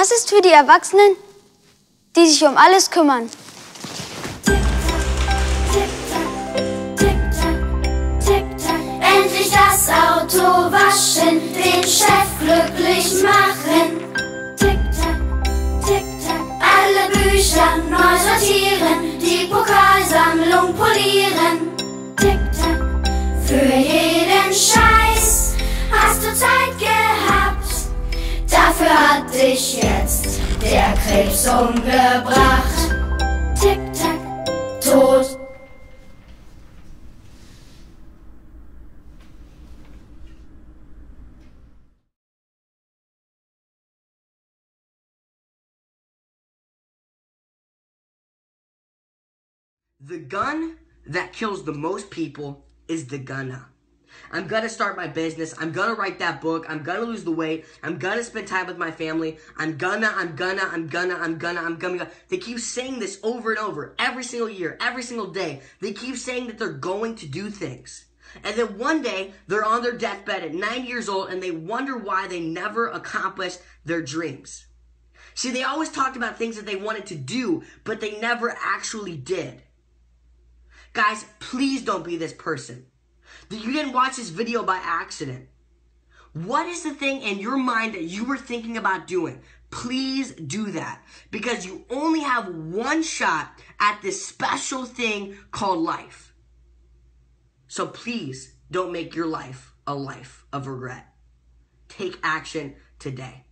Das ist für die Erwachsenen, die sich um alles kümmern. Endlich das Auto waschen, den Chef glücklich machen. Tick-Tack, Tick-Tack. Alle Bücher neu sortieren, die Pokalsammlung polieren. Tick-Tack, für jeden Scheiß hast du Zeit gehabt. Dich jetzt der Krebs umgebracht. Tick-Tack, tot. The gun that kills the most people is the gunna. I'm gonna start my business. I'm gonna write that book. I'm gonna lose the weight. I'm gonna spend time with my family. I'm gonna, I'm gonna, I'm gonna, I'm gonna, I'm gonna. They keep saying this over and over every single year, every single day. They keep saying that they're going to do things. And then one day they're on their deathbed at 90 years old and they wonder why they never accomplished their dreams. See, they always talked about things that they wanted to do, but they never actually did. Guys, please don't be this person. You didn't watch this video by accident. What is the thing in your mind that you were thinking about doing? Please do that because you only have one shot at this special thing called life. So please don't make your life a life of regret. Take action today.